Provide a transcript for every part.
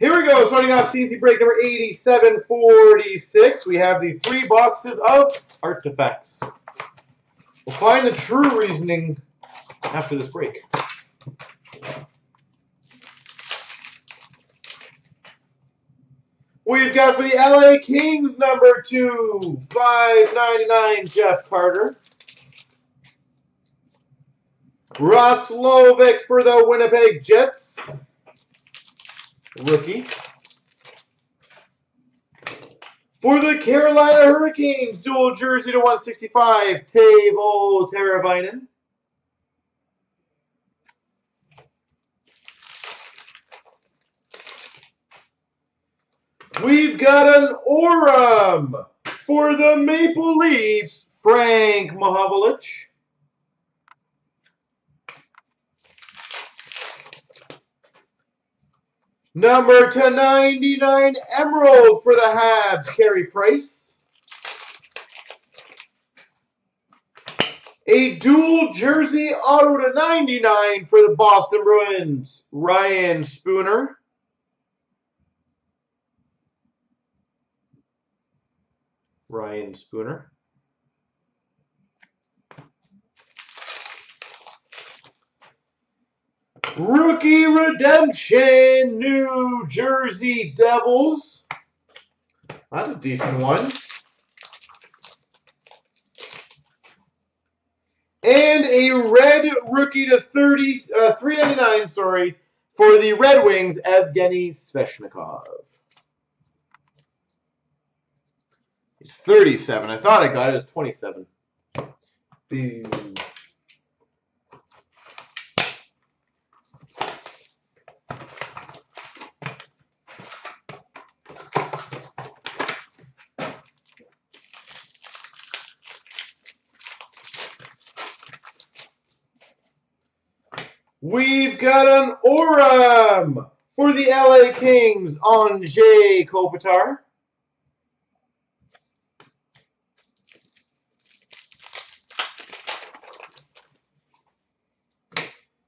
Here we go, starting off CNC break number 8746. We have the three boxes of artifacts. We'll find the true reasoning after this break. We've got for the LA Kings number two, 599 Jeff Carter. Roslovic for the Winnipeg Jets. Rookie. For the Carolina Hurricanes, dual jersey to 165, Teuvo Teravainen. We've got an Aurum for the Maple Leafs, Frank Mahovlich. Number to 99 Emerald for the Habs, Carey Price. A dual jersey auto to 99 for the Boston Bruins, Ryan Spooner. Ryan Spooner. Rookie Redemption, New Jersey Devils. That's a decent one. And a red rookie to 30, uh, 399, sorry, for the Red Wings, Evgeny Svechnikov. He's 37. I thought I got it. It was 27. Boom. We've got an Aurum for the LA Kings Anze Kopitar.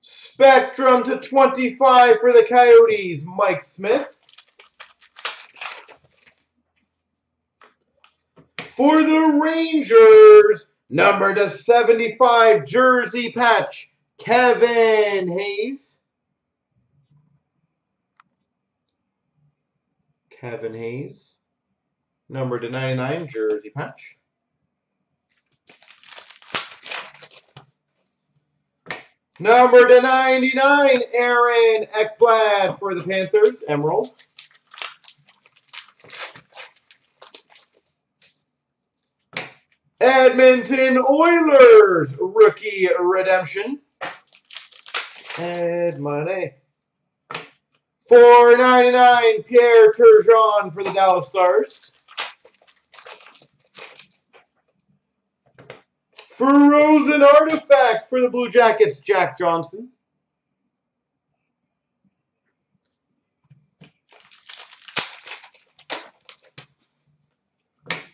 Spectrum to 25 for the Coyotes, Mike Smith. For the Rangers, number to 75 jersey patch, Kevin Hayes. Kevin Hayes. Number to 99 jersey patch. Number to 99, Aaron Ekblad for the Panthers, Emerald. Edmonton Oilers, rookie redemption. Ed Money. 499, Pierre Turgeon for the Dallas Stars. Frozen Artifacts for the Blue Jackets, Jack Johnson.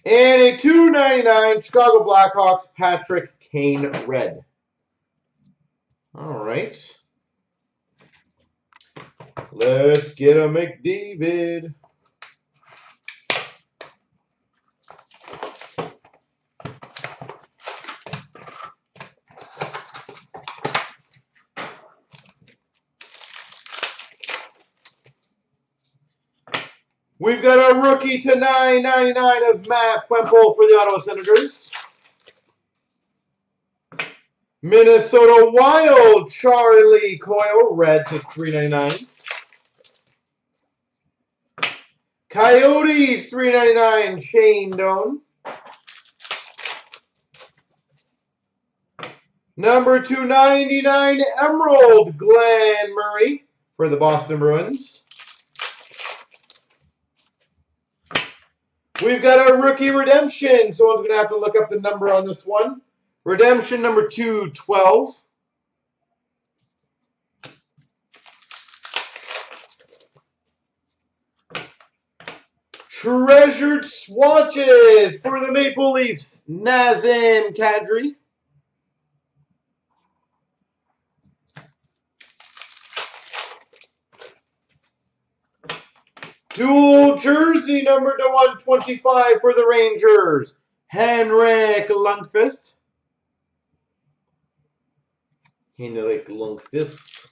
And a 299 Chicago Blackhawks, Patrick Kane Red. All right. Let's get a McDavid. We've got a rookie to 9.99 of Matt Puempel for the Ottawa Senators. Minnesota Wild, Charlie Coyle, red to 3.99. Coyotes, 3.99, Shane Doan. Number 299, Emerald, Glen Murray for the Boston Bruins. We've got a rookie redemption. Someone's going to have to look up the number on this one. Redemption number 212. Treasured swatches for the Maple Leafs, Nazem Kadri. Dual jersey number to 125 for the Rangers. Henrik Lundqvist. Henrik Lundqvist.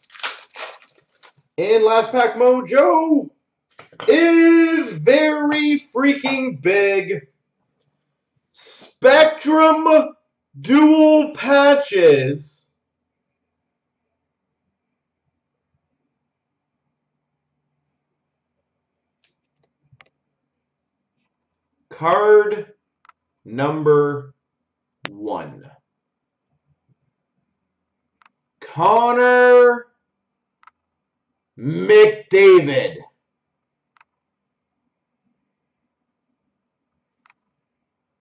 And last pack mojo is very freaking big. Spectrum dual patches. Card number one. Connor McDavid.